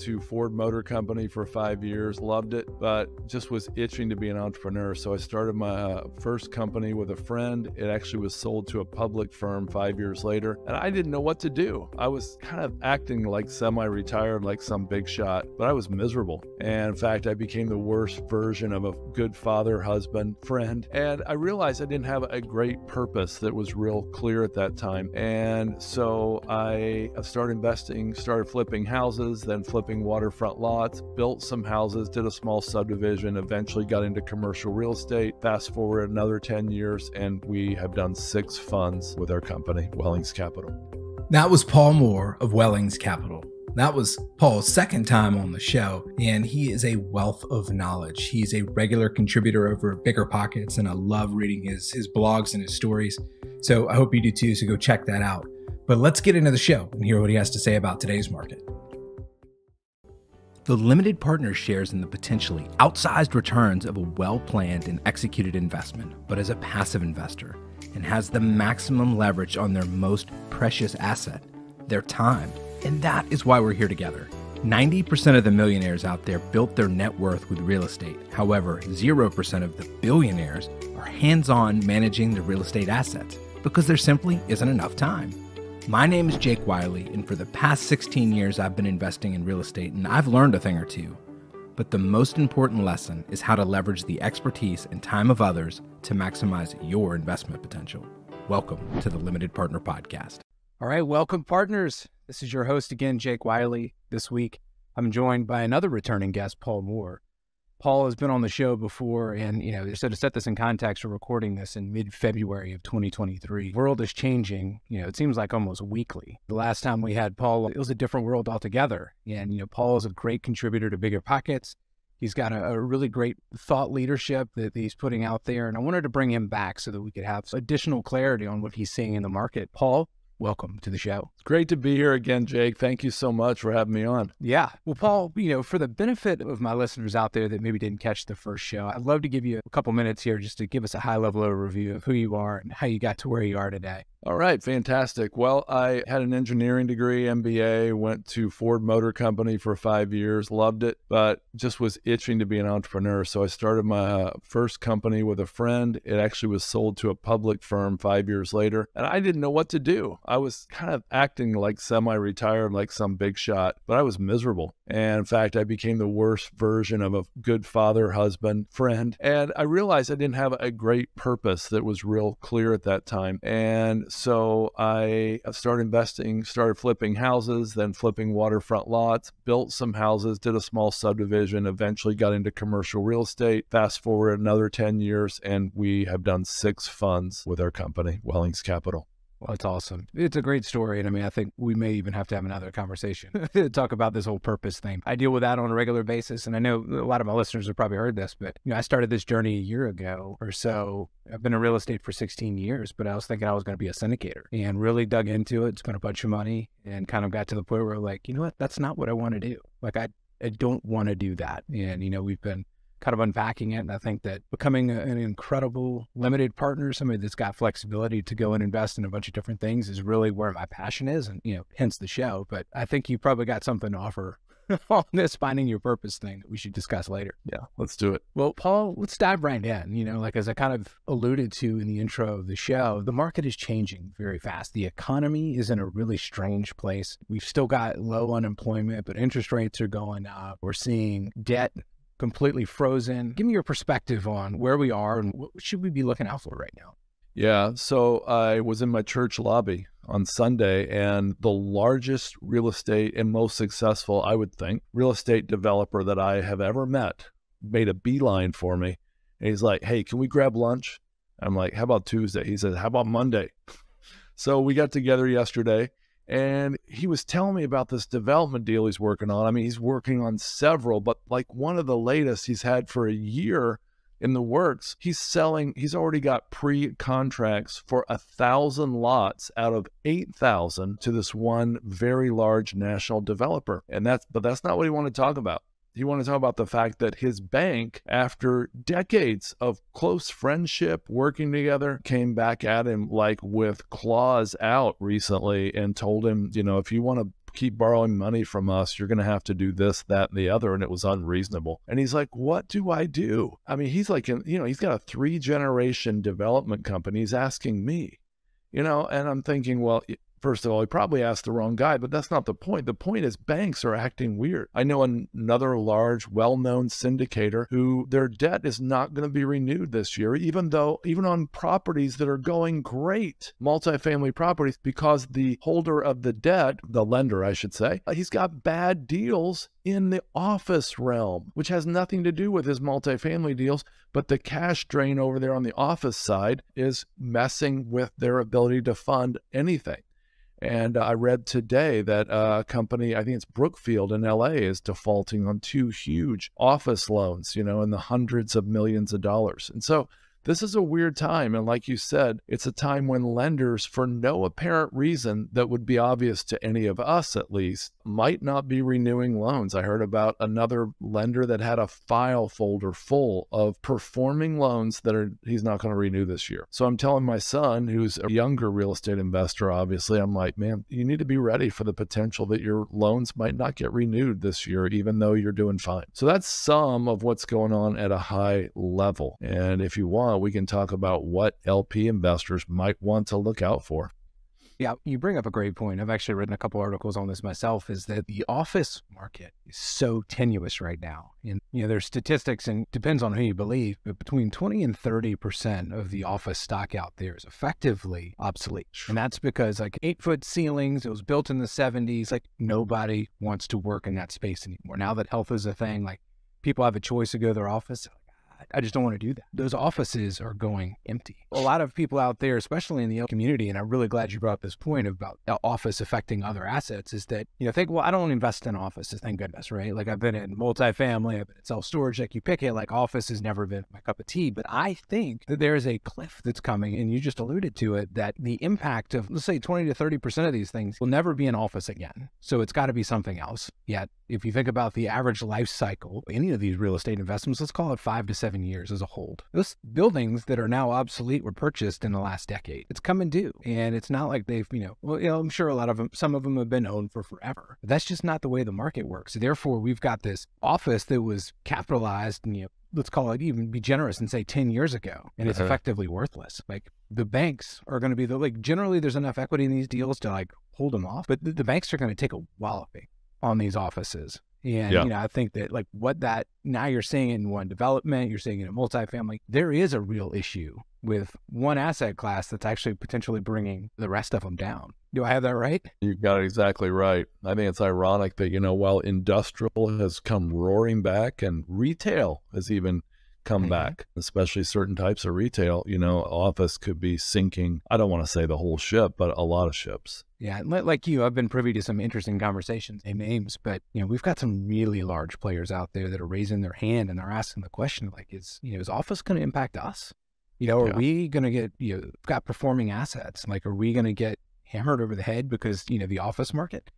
To Ford Motor Company for five years, loved it, but just was itching to be an entrepreneur. So I started my uh, first company with a friend. It actually was sold to a public firm five years later, and I didn't know what to do. I was kind of acting like semi retired, like some big shot, but I was miserable. And in fact, I became the worst version of a good father, husband, friend. And I realized I didn't have a great purpose that was real clear at that time. And so I started investing, started flipping houses, then flipping waterfront lots, built some houses, did a small subdivision, eventually got into commercial real estate. Fast forward another 10 years, and we have done six funds with our company, Wellings Capital. That was Paul Moore of Wellings Capital. That was Paul's second time on the show, and he is a wealth of knowledge. He's a regular contributor over at Bigger Pockets, and I love reading his, his blogs and his stories. So I hope you do too, so go check that out. But let's get into the show and hear what he has to say about today's market. The limited partner shares in the potentially outsized returns of a well planned and executed investment, but as a passive investor, and has the maximum leverage on their most precious asset, their time. And that is why we're here together. 90% of the millionaires out there built their net worth with real estate. However, 0% of the billionaires are hands on managing their real estate assets because there simply isn't enough time. My name is Jake Wiley, and for the past 16 years, I've been investing in real estate and I've learned a thing or two. But the most important lesson is how to leverage the expertise and time of others to maximize your investment potential. Welcome to the Limited Partner Podcast. All right, welcome, partners. This is your host again, Jake Wiley. This week, I'm joined by another returning guest, Paul Moore. Paul has been on the show before, and you know, so to set this in context, we're recording this in mid-February of 2023. World is changing. You know, it seems like almost weekly. The last time we had Paul, it was a different world altogether. And you know, Paul is a great contributor to Bigger Pockets. He's got a, a really great thought leadership that he's putting out there, and I wanted to bring him back so that we could have additional clarity on what he's seeing in the market. Paul, welcome to the show. It's great to be here again, Jake. Thank you so much for having me on. Yeah. Well, Paul, you know, for the benefit of my listeners out there that maybe didn't catch the first show, I'd love to give you a couple minutes here just to give us a high level overview of who you are and how you got to where you are today. All right, fantastic. Well, I had an engineering degree, MBA, went to Ford Motor Company for five years, loved it, but just was itching to be an entrepreneur. So I started my uh, first company with a friend. It actually was sold to a public firm five years later, and I didn't know what to do. I was kind of acting like semi retired, like some big shot, but I was miserable. And in fact, I became the worst version of a good father, husband, friend. And I realized I didn't have a great purpose that was real clear at that time. And so I started investing, started flipping houses, then flipping waterfront lots, built some houses, did a small subdivision, eventually got into commercial real estate. Fast forward another 10 years, and we have done six funds with our company, Wellings Capital. Well, that's awesome. It's a great story. And I mean, I think we may even have to have another conversation to talk about this whole purpose thing. I deal with that on a regular basis. And I know a lot of my listeners have probably heard this, but you know, I started this journey a year ago or so. I've been in real estate for 16 years, but I was thinking I was going to be a syndicator and really dug into it, spent a bunch of money and kind of got to the point where like, you know what, that's not what I want to do. Like I, I don't want to do that. And, you know, we've been kind of unpacking it. And I think that becoming an incredible limited partner, somebody that's got flexibility to go and invest in a bunch of different things is really where my passion is. And, you know, hence the show. But I think you probably got something to offer on this finding your purpose thing that we should discuss later. Yeah, let's do it. Well, Paul, let's dive right in. You know, like as I kind of alluded to in the intro of the show, the market is changing very fast. The economy is in a really strange place. We've still got low unemployment, but interest rates are going up. We're seeing debt completely frozen. Give me your perspective on where we are and what should we be looking out for right now? Yeah. So I was in my church lobby on Sunday, and the largest real estate and most successful, I would think, real estate developer that I have ever met made a beeline for me. And he's like, Hey, can we grab lunch? I'm like, How about Tuesday? He said, How about Monday? so we got together yesterday and he was telling me about this development deal he's working on. I mean, he's working on several, but like one of the latest he's had for a year in the works, he's selling, he's already got pre contracts for a thousand lots out of 8,000 to this one very large national developer. And that's, but that's not what he wanted to talk about. You want to talk about the fact that his bank, after decades of close friendship, working together, came back at him like with claws out recently and told him, you know, if you want to keep borrowing money from us, you're going to have to do this, that, and the other. And it was unreasonable. And he's like, what do I do? I mean, he's like, you know, he's got a three generation development company. He's asking me, you know, and I'm thinking, well, First of all, he probably asked the wrong guy, but that's not the point. The point is banks are acting weird. I know another large, well known syndicator who their debt is not going to be renewed this year, even though, even on properties that are going great, multifamily properties, because the holder of the debt, the lender, I should say, uh, he's got bad deals in the office realm, which has nothing to do with his multifamily deals, but the cash drain over there on the office side is messing with their ability to fund anything. And I read today that a company, I think it's Brookfield in LA, is defaulting on two huge office loans, you know, in the hundreds of millions of dollars. And so this is a weird time. And like you said, it's a time when lenders, for no apparent reason that would be obvious to any of us at least, might not be renewing loans. I heard about another lender that had a file folder full of performing loans that are he's not going to renew this year. So I'm telling my son, who's a younger real estate investor, obviously, I'm like, man, you need to be ready for the potential that your loans might not get renewed this year, even though you're doing fine. So that's some of what's going on at a high level. And if you want, we can talk about what LP investors might want to look out for. Yeah, you bring up a great point. I've actually written a couple articles on this myself. Is that the office market is so tenuous right now, and you know there's statistics, and depends on who you believe, but between 20 and 30 percent of the office stock out there is effectively obsolete, and that's because like eight foot ceilings, it was built in the 70s. Like nobody wants to work in that space anymore. Now that health is a thing, like people have a choice to go to their office. I just don't want to do that. Those offices are going empty. A lot of people out there, especially in the community, and I'm really glad you brought up this point about office affecting other assets, is that, you know, think, well, I don't invest in offices, thank goodness, right? Like I've been in multifamily, I've been in self storage, like you pick it, like office has never been my cup of tea. But I think that there is a cliff that's coming, and you just alluded to it, that the impact of, let's say, 20 to 30% of these things will never be an office again. So it's got to be something else. Yet, if you think about the average life cycle, any of these real estate investments, let's call it five to seven years as a hold. Those buildings that are now obsolete were purchased in the last decade. It's come and due. And it's not like they've, you know, well, you know, I'm sure a lot of them, some of them have been owned for forever. But that's just not the way the market works. Therefore, we've got this office that was capitalized and, you know, let's call it even be generous and say 10 years ago and it's uh-huh. effectively worthless like the banks are going to be the like generally there's enough equity in these deals to like hold them off but the, the banks are going to take a walloping on these offices and yeah. you know, I think that like what that now you're seeing in one development, you're seeing in a multifamily, there is a real issue with one asset class that's actually potentially bringing the rest of them down. Do I have that right? You got it exactly right. I think it's ironic that you know while industrial has come roaring back and retail has even come mm-hmm. back, especially certain types of retail. You know, office could be sinking. I don't want to say the whole ship, but a lot of ships. Yeah, like you, I've been privy to some interesting conversations and names, but you know, we've got some really large players out there that are raising their hand and they're asking the question, like, is you know, is office going to impact us? You know, are yeah. we going to get you know, got performing assets? Like, are we going to get hammered over the head because you know the office market?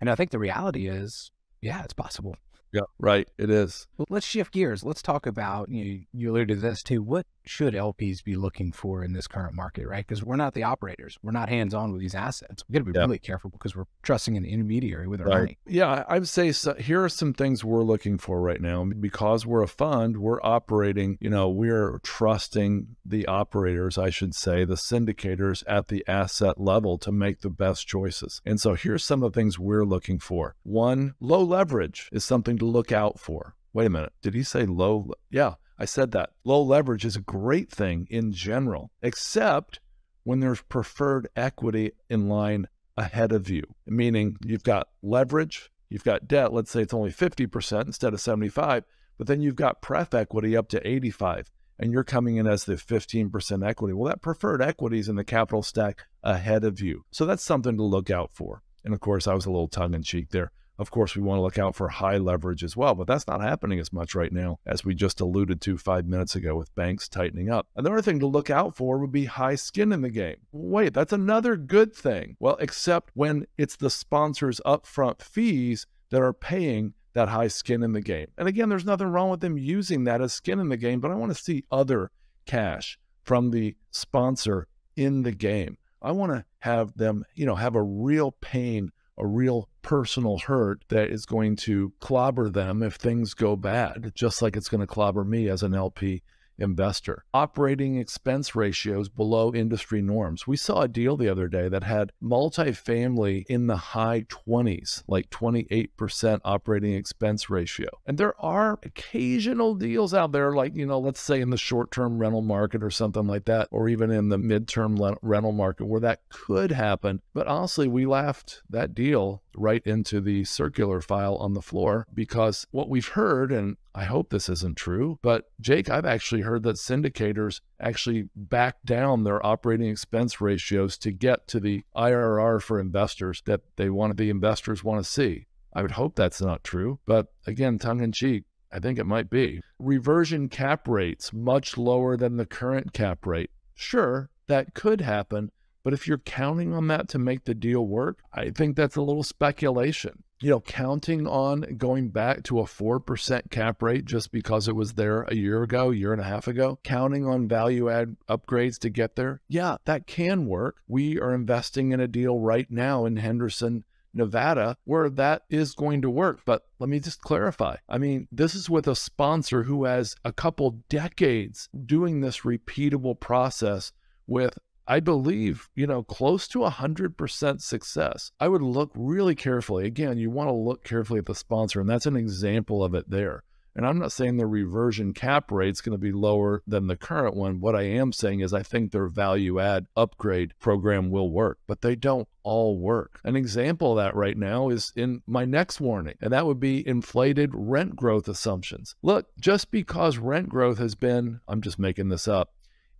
And I think the reality is, yeah, it's possible. Yeah, right. It is. Well, let's shift gears. Let's talk about you. You alluded to this too. What should LPs be looking for in this current market, right? Because we're not the operators. We're not hands on with these assets. We got to be really careful because we're trusting an intermediary with our right. money. Yeah, I would say so, here are some things we're looking for right now. Because we're a fund, we're operating, you know, we're trusting the operators, I should say, the syndicators at the asset level to make the best choices. And so here's some of the things we're looking for. One, low leverage is something to look out for. Wait a minute. Did he say low? Yeah. I said that. Low leverage is a great thing in general, except when there's preferred equity in line ahead of you, meaning you've got leverage, you've got debt, let's say it's only 50% instead of 75, but then you've got pref equity up to 85 and you're coming in as the 15% equity. Well, that preferred equity is in the capital stack ahead of you. So that's something to look out for. And of course, I was a little tongue in cheek there. Of course, we want to look out for high leverage as well, but that's not happening as much right now as we just alluded to five minutes ago with banks tightening up. Another thing to look out for would be high skin in the game. Wait, that's another good thing. Well, except when it's the sponsor's upfront fees that are paying that high skin in the game. And again, there's nothing wrong with them using that as skin in the game, but I want to see other cash from the sponsor in the game. I want to have them, you know, have a real pain a real personal hurt that is going to clobber them if things go bad, just like it's going to clobber me as an LP investor. Operating expense ratios below industry norms. We saw a deal the other day that had multifamily in the high 20s, like 28% operating expense ratio. And there are occasional deals out there, like, you know, let's say in the short term rental market or something like that, or even in the midterm rental market where that could happen. But honestly, we laughed that deal right into the circular file on the floor because what we've heard, and I hope this isn't true, but Jake, I've actually heard that syndicators actually back down their operating expense ratios to get to the IRR for investors that they want the investors want to see. I would hope that's not true, but again, tongue in cheek, I think it might be. Reversion cap rates much lower than the current cap rate. Sure, that could happen, but if you're counting on that to make the deal work, I think that's a little speculation. You know, counting on going back to a 4% cap rate just because it was there a year ago, year and a half ago, counting on value add upgrades to get there. Yeah, that can work. We are investing in a deal right now in Henderson, Nevada, where that is going to work. But let me just clarify. I mean, this is with a sponsor who has a couple decades doing this repeatable process with I believe, you know, close to 100% success. I would look really carefully. Again, you want to look carefully at the sponsor, and that's an example of it there. And I'm not saying the reversion cap rate is going to be lower than the current one. What I am saying is I think their value add upgrade program will work, but they don't all work. An example of that right now is in my next warning, and that would be inflated rent growth assumptions. Look, just because rent growth has been, I'm just making this up,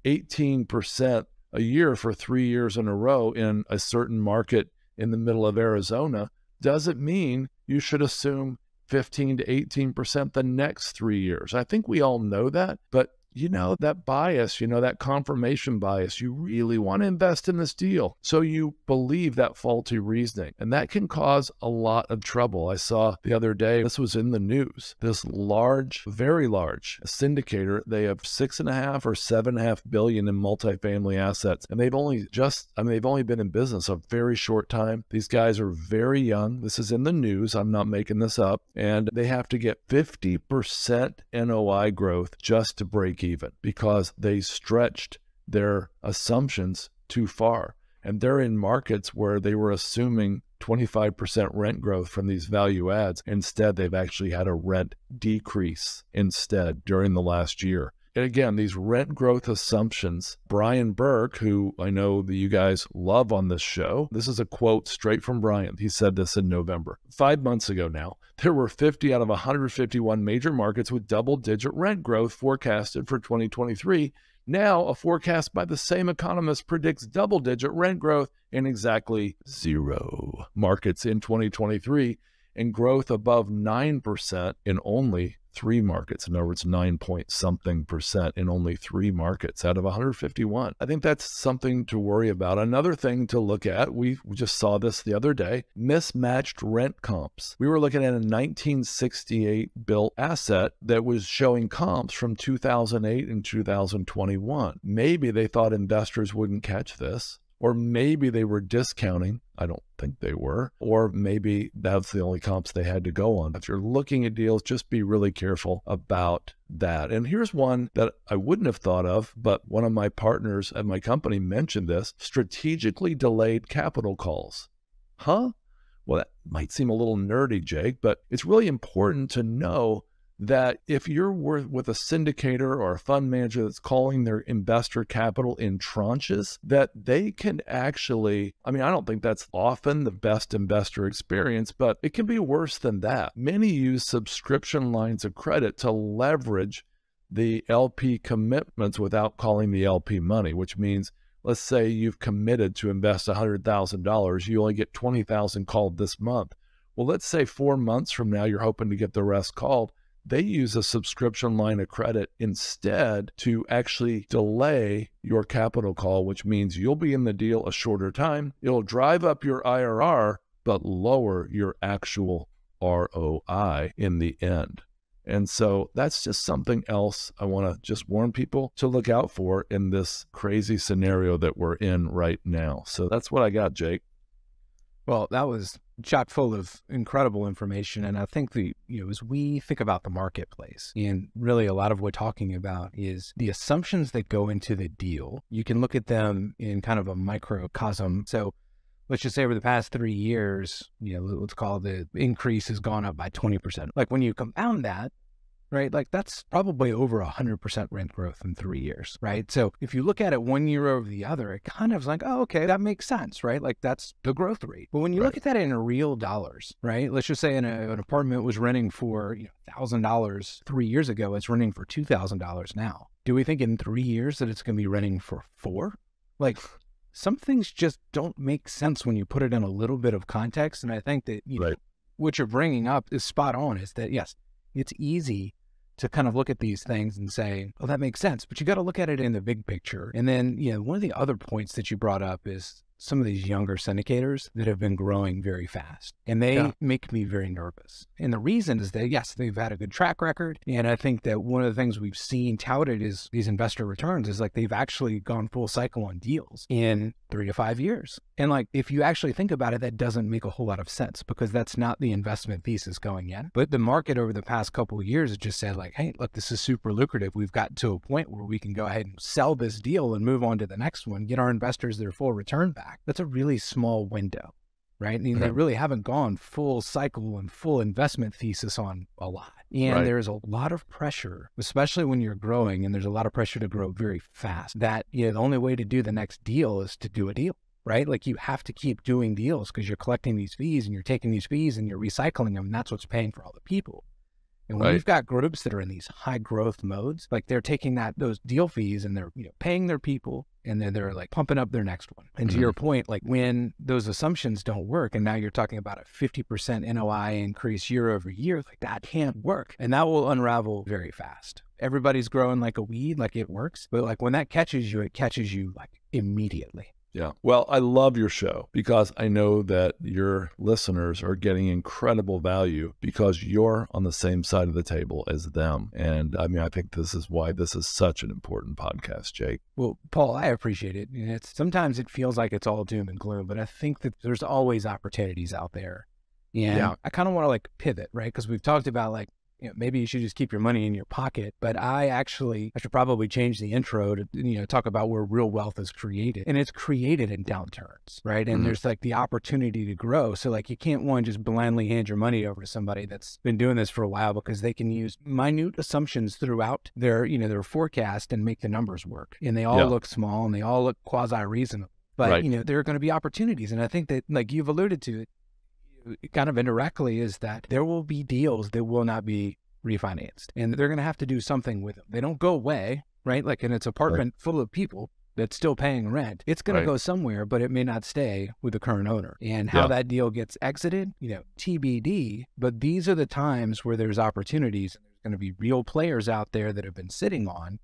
18% a year for three years in a row in a certain market in the middle of Arizona doesn't mean you should assume 15 to 18% the next three years. I think we all know that, but you know, that bias, you know, that confirmation bias, you really want to invest in this deal. So you believe that faulty reasoning, and that can cause a lot of trouble. I saw the other day, this was in the news, this large, very large syndicator, they have six and a half or seven and a half billion in multifamily assets, and they've only just, I mean, they've only been in business a very short time. These guys are very young. This is in the news. I'm not making this up. And they have to get 50% NOI growth just to break even because they stretched their assumptions too far. And they're in markets where they were assuming 25% rent growth from these value adds. Instead, they've actually had a rent decrease instead during the last year. And again, these rent growth assumptions, Brian Burke, who I know that you guys love on this show, this is a quote straight from Brian. He said this in November. Five months ago now, there were 50 out of 151 major markets with double digit rent growth forecasted for 2023. Now, a forecast by the same economist predicts double digit rent growth in exactly zero markets in 2023 and growth above 9% in only three markets. In other words, nine point something percent in only three markets out of 151. I think that's something to worry about. Another thing to look at, we just saw this the other day mismatched rent comps. We were looking at a 1968 built asset that was showing comps from 2008 and 2021. Maybe they thought investors wouldn't catch this or maybe they were discounting. I don't think they were. Or maybe that's the only comps they had to go on. If you're looking at deals, just be really careful about that. And here's one that I wouldn't have thought of, but one of my partners at my company mentioned this strategically delayed capital calls. Huh? Well, that might seem a little nerdy, Jake, but it's really important to know that if you're with a syndicator or a fund manager that's calling their investor capital in tranches, that they can actually, I mean, I don't think that's often the best investor experience, but it can be worse than that. Many use subscription lines of credit to leverage the LP commitments without calling the LP money, which means let's say you've committed to invest $100,000, you only get 20,000 called this month. Well, let's say 4 months from now you're hoping to get the rest called they use a subscription line of credit instead to actually delay your capital call, which means you'll be in the deal a shorter time. It'll drive up your IRR, but lower your actual ROI in the end. And so that's just something else I want to just warn people to look out for in this crazy scenario that we're in right now. So that's what I got, Jake. Well, that was chock full of incredible information. And I think the, you know, as we think about the marketplace and really a lot of what we're talking about is the assumptions that go into the deal. You can look at them in kind of a microcosm. So let's just say over the past three years, you know, let's call the increase has gone up by 20%. Like when you compound that, right? Like that's probably over 100% rent growth in three years, right? So if you look at it one year over the other, it kind of is like, oh, okay, that makes sense, right? Like that's the growth rate. But when you right. look at that in real dollars, right? Let's just say a, an apartment was renting for, you know, $1,000 three years ago, it's renting for $2,000 now. Do we think in three years that it's going to be renting for four? Like, some things just don't make sense when you put it in a little bit of context. And I think that you right. know, what you're bringing up is spot on. Is that yes, it's easy to kind of look at these things and say, "Oh, that makes sense," but you got to look at it in the big picture. And then, you know, one of the other points that you brought up is some of these younger syndicators that have been growing very fast and they yeah. make me very nervous. And the reason is that, yes, they've had a good track record. And I think that one of the things we've seen touted is these investor returns is like they've actually gone full cycle on deals in three to five years. And like, if you actually think about it, that doesn't make a whole lot of sense because that's not the investment thesis going in. But the market over the past couple of years has just said like, hey, look, this is super lucrative. We've gotten to a point where we can go ahead and sell this deal and move on to the next one, get our investors their full return back That's a really small window, right? I mean, mm-hmm. they really haven't gone full cycle and full investment thesis on a lot. And right. there's a lot of pressure, especially when you're growing, and there's a lot of pressure to grow very fast. That you know, the only way to do the next deal is to do a deal right? Like you have to keep doing deals because you're collecting these fees and you're taking these fees and you're recycling them. And that's what's paying for all the people. And when right. you've got groups that are in these high growth modes, like they're taking that those deal fees and they're you know paying their people and then they're like pumping up their next one. And mm-hmm. to your mm-hmm. point, like when those assumptions don't work, and now you're talking about a 50% NOI increase year over year, like that can't work. And that will unravel very fast. Everybody's growing like a weed, like it works. But like when that catches you, it catches you like immediately. Yeah. Well, I love your show because I know that your listeners are getting incredible value because you're on the same side of the table as them. And I mean, I think this is why this is such an important podcast, Jake. Well, Paul, I appreciate it. It's sometimes it feels like it's all doom and gloom, but I think that there's always opportunities out there. And yeah. I kind of want to like pivot, right? Because we've talked about like you know, maybe you should just keep your money in your pocket. But I actually, I should probably change the intro to, you know, talk about where real wealth is created. And it's created in downturns, right? And mm-hmm. there's like the opportunity to grow. So, like, you can't one just blindly hand your money over to somebody that's been doing this for a while because they can use minute assumptions throughout their, you know, their forecast and make the numbers work. And they all yeah. look small and they all look quasi reasonable. But, right. you know, there are going to be opportunities. And I think that, like you've alluded to it, kind of indirectly is that there will be deals that will not be refinanced and they're going to have to do something with them. They don't go away, right? Like in its apartment right. full of people that's still paying rent. It's going right. to go somewhere, but it may not stay with the current owner. And how yeah. that deal gets exited, you know, TBD. But these are the times where there's opportunities. There's going to be real players out there that have been sitting on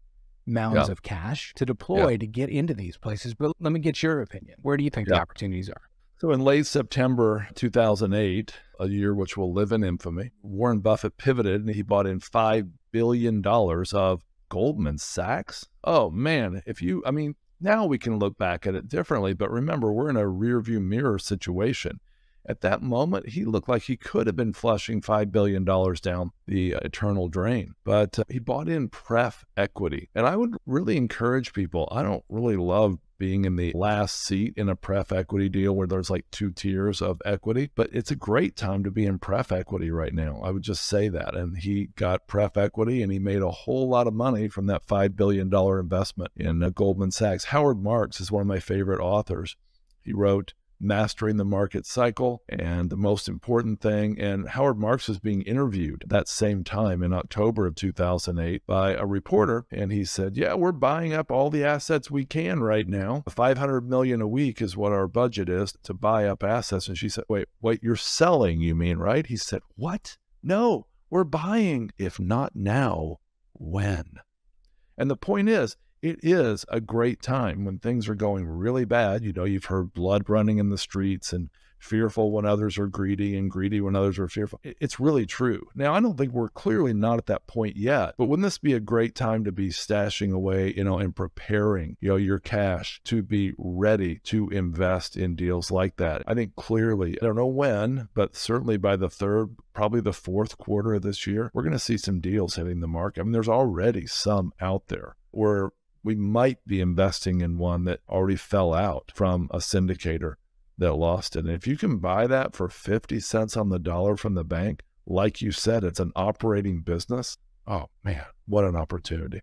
mounds yeah. of cash to deploy yeah. to get into these places. But let me get your opinion. Where do you think the opportunities are? So, in late September 2008, a year which will live in infamy, Warren Buffett pivoted and he bought in $5 billion of Goldman Sachs. Oh, man. If you, I mean, now we can look back at it differently, but remember, we're in a rearview mirror situation. At that moment, he looked like he could have been flushing $5 billion down the eternal drain, but uh, he bought in pref equity. And I would really encourage people, I don't really love being in the last seat in a pref equity deal where there's like two tiers of equity. But it's a great time to be in pref equity right now. I would just say that. And he got pref equity and he made a whole lot of money from that $5 billion investment in uh, Goldman Sachs. Howard Marks is one of my favorite authors. He wrote mastering the market cycle and the most important thing. And Howard Marks was being interviewed that same time in October of 2008 by a reporter. And he said, Yeah, we're buying up all the assets we can right now. 500 million a week is what our budget is to buy up assets. And she said, Wait, wait, you're selling, you mean, right? He said, What? No, we're buying. If not now, when? And the point is, it is a great time when things are going really bad. You know, you've heard blood running in the streets and fearful when others are greedy and greedy when others are fearful. It's really true. Now, I don't think we're clearly not at that point yet, but wouldn't this be a great time to be stashing away, you know, and preparing, you know, your cash to be ready to invest in deals like that? I think clearly, I don't know when, but certainly by the third, probably the fourth quarter of this year, we're going to see some deals hitting the market. I mean, there's already some out there where we might be investing in one that already fell out from a syndicator that lost it. And if you can buy that for 50 cents on the dollar from the bank, like you said, it's an operating business. Oh man, what an opportunity.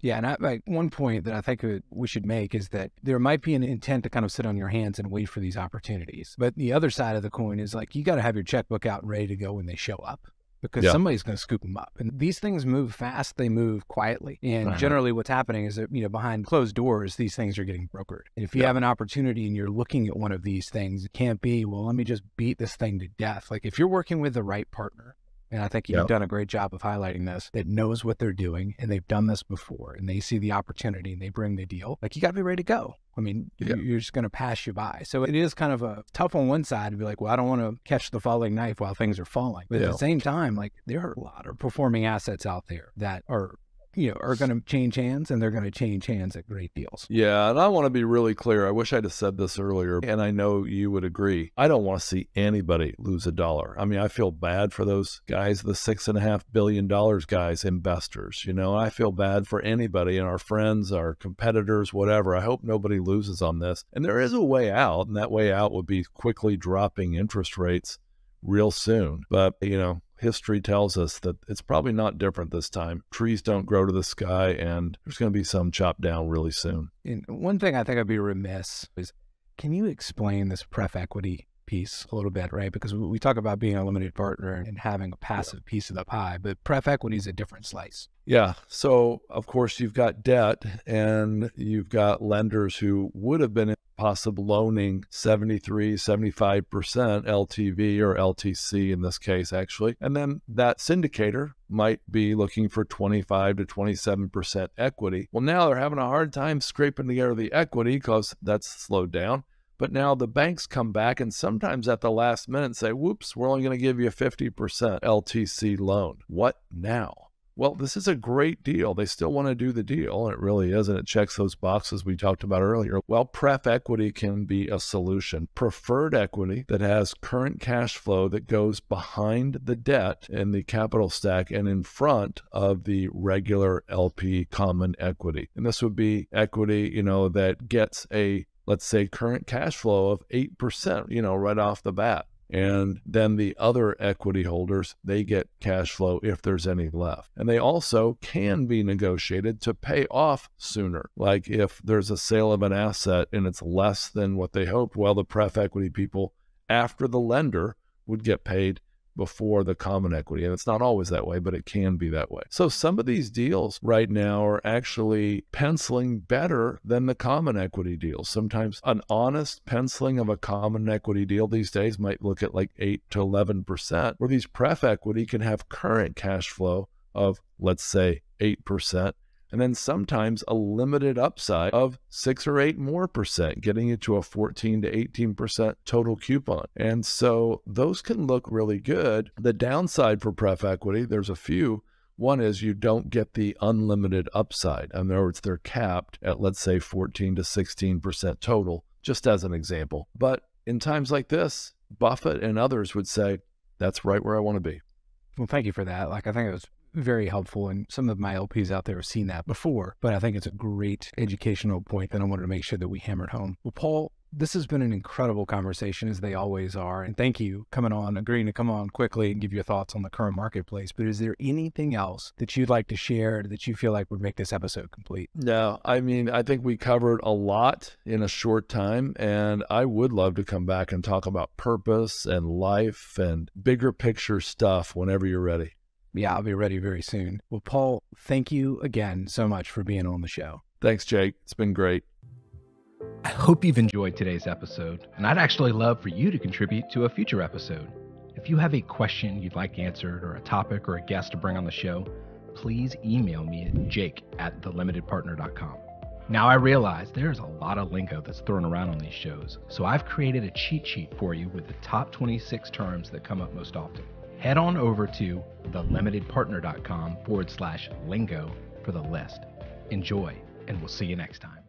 Yeah, and I, like one point that I think we should make is that there might be an intent to kind of sit on your hands and wait for these opportunities. But the other side of the coin is like you got to have your checkbook out and ready to go when they show up because yeah. somebody's going to scoop them up. And these things move fast, they move quietly. And uh-huh. generally what's happening is that, you know, behind closed doors, these things are getting brokered. And if you yeah. have an opportunity and you're looking at one of these things, it can't be, well, let me just beat this thing to death. Like if you're working with the right partner, and I think you've yep. done a great job of highlighting this that knows what they're doing and they've done this before and they see the opportunity and they bring the deal. Like you got to be ready to go. I mean, yep. you're just going to pass you by. So it is kind of a tough on one side to be like, well, I don't want to catch the falling knife while things are falling. But yep. at the same time, like there are a lot of performing assets out there that are you know, are going to change hands and they're going to change hands at great deals. Yeah. And I want to be really clear. I wish I'd have said this earlier, and I know you would agree. I don't want to see anybody lose a dollar. I mean, I feel bad for those guys, the six and a half billion dollars guys, investors. You know, I feel bad for anybody and our friends, our competitors, whatever. I hope nobody loses on this. And there is a way out, and that way out would be quickly dropping interest rates real soon. But, you know, history tells us that it's probably not different this time. Trees don't grow to the sky, and there's going to be some chopped down really soon. And one thing I think I'd be remiss is can you explain this pref equity piece a little bit, right? Because we talk about being a limited partner and having a passive yeah. piece of the pie, but pref equity is a different slice. Yeah. So, of course, you've got debt and you've got lenders who would have been possible loaning 73, 75% LTV or LTC in this case, actually. And then that syndicator might be looking for 25 to 27% equity. Well, now they're having a hard time scraping together the equity because that's slowed down. But now the banks come back and sometimes at the last minute say, whoops, we're only going to give you a 50% LTC loan. What now? Well, this is a great deal. They still want to do the deal, it really is, and it checks those boxes we talked about earlier. Well, pref equity can be a solution. Preferred equity that has current cash flow that goes behind the debt in the capital stack and in front of the regular LP common equity. And this would be equity, you know, that gets a let's say current cash flow of 8%, you know, right off the bat. And then the other equity holders, they get cash flow if there's any left. And they also can be negotiated to pay off sooner. Like if there's a sale of an asset and it's less than what they hoped, well, the pref equity people, after the lender, would get paid before the common equity. And it's not always that way, but it can be that way. So some of these deals right now are actually penciling better than the common equity deals. Sometimes an honest penciling of a common equity deal these days might look at like 8 to 11%, where these pref equity can have current cash flow of, let's say, 8% and then sometimes a limited upside of six or eight more percent, getting it to a 14 to 18% total coupon. And so those can look really good. The downside for pref equity, there's a few. One is you don't get the unlimited upside. In other words, they're capped at, let's say, 14 to 16% total, just as an example. But in times like this, Buffett and others would say, that's right where I want to be. Well, thank you for that. Like, I think it was very helpful. And some of my LPs out there have seen that before, but I think it's a great educational point that I wanted to make sure that we hammered home. Well, Paul, this has been an incredible conversation, as they always are. And thank you coming on, agreeing to come on quickly and give your thoughts on the current marketplace. But is there anything else that you'd like to share that you feel like would make this episode complete? No, I mean, I think we covered a lot in a short time. And I would love to come back and talk about purpose and life and bigger picture stuff whenever you're ready yeah, I'll be ready very soon. Well, Paul, thank you again so much for being on the show. Thanks, Jake. It's been great. I hope you've enjoyed today's episode, and I'd actually love for you to contribute to a future episode. If you have a question you'd like answered, or a topic or a guest to bring on the show, please email me at jake at thelimitedpartner.com. Now, I realize there's a lot of lingo that's thrown around on these shows, so I've created a cheat sheet for you with the top 26 terms that come up most often head on over to thelimitedpartner.com forward slash lingo for the list. Enjoy, and we'll see you next time.